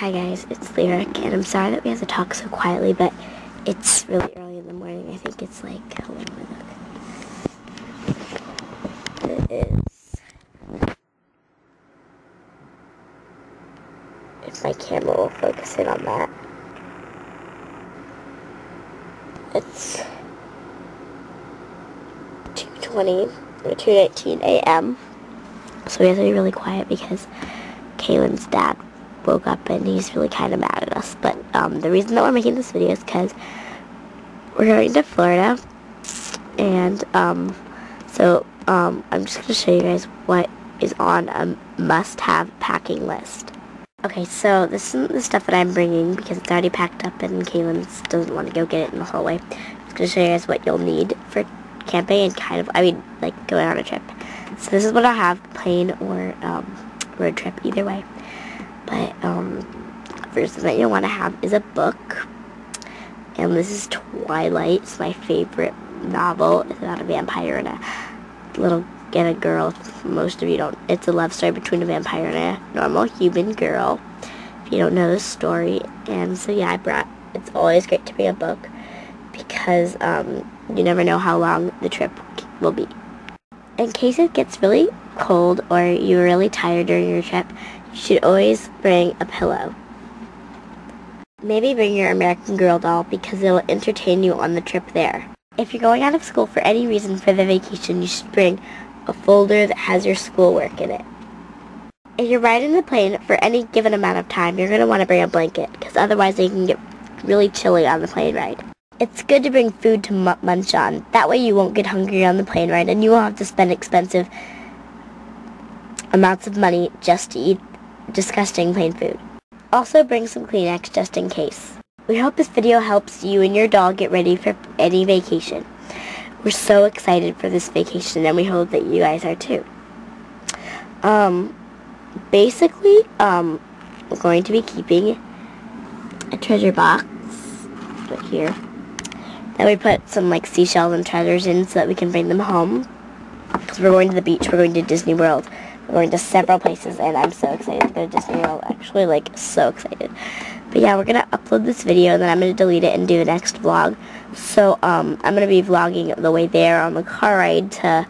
Hi guys, it's Lyrick, and I'm sorry that we have to talk so quietly, but it's really early in the morning. I think it's like. It is. If my camera will focus in on that. It's 2.20 or 2.19 a.m. So we have to be really quiet because Kaylin's dad woke up and he's really kind of mad at us. But um, the reason that we're making this video is because we're going to Florida. And um, so um, I'm just going to show you guys what is on a must-have packing list. Okay, so this is the stuff that I'm bringing because it's already packed up and Kaylin doesn't want to go get it in the hallway. I'm just going to show you guys what you'll need for camping and kind of, I mean, like going on a trip. So this is what I have, plane or um, road trip, either way. But um, first thing that you'll want to have is a book. And this is Twilight. It's my favorite novel. It's about a vampire and a little and a girl. Most of you don't. It's a love story between a vampire and a normal human girl. If you don't know the story. And so yeah, I brought. It's always great to bring a book because um, you never know how long the trip will be. In case it gets really cold or you're really tired during your trip, should always bring a pillow. Maybe bring your American Girl doll because it will entertain you on the trip there. If you're going out of school for any reason for the vacation, you should bring a folder that has your schoolwork in it. If you're riding the plane for any given amount of time, you're going to want to bring a blanket because otherwise it can get really chilly on the plane ride. It's good to bring food to munch on. That way you won't get hungry on the plane ride and you won't have to spend expensive amounts of money just to eat disgusting plain food. Also bring some Kleenex just in case. We hope this video helps you and your dog get ready for any vacation. We're so excited for this vacation and we hope that you guys are too. Um, basically, um, we're going to be keeping a treasure box right here that we put some like seashells and treasures in so that we can bring them home. Because we're going to the beach, we're going to Disney World. We're going to several places and I'm so excited to go to Disney World. Actually, like, so excited. But yeah, we're going to upload this video and then I'm going to delete it and do the next vlog. So, um, I'm going to be vlogging the way there on the car ride to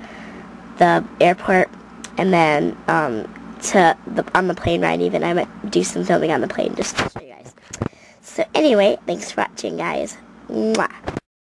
the airport and then, um, to the, on the plane ride even. I might do some filming on the plane just to show you guys. So anyway, thanks for watching, guys. Mwah.